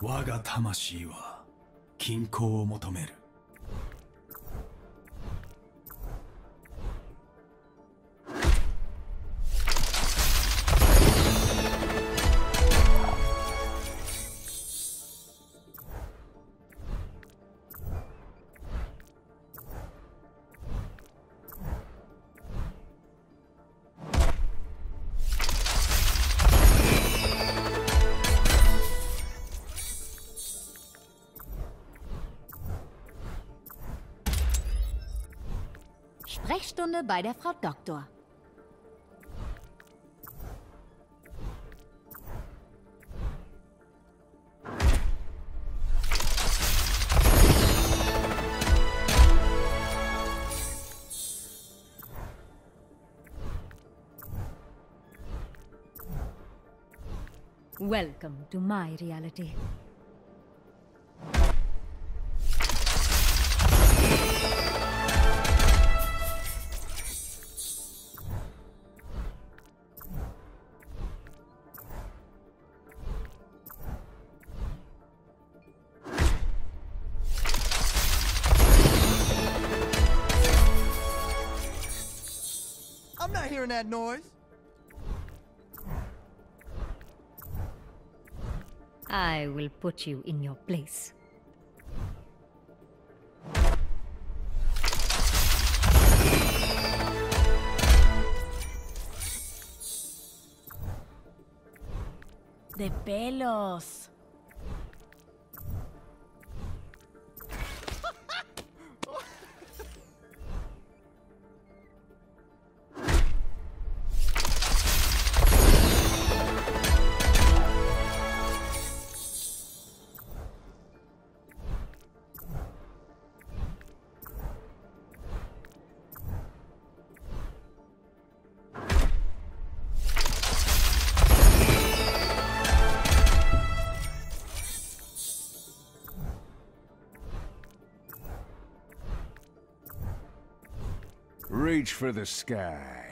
我が魂は均衡を求める。Sprechstunde bei der Frau Doktor. Welcome to my reality. Not hearing that noise. I will put you in your place. De pelos. Reach for the sky.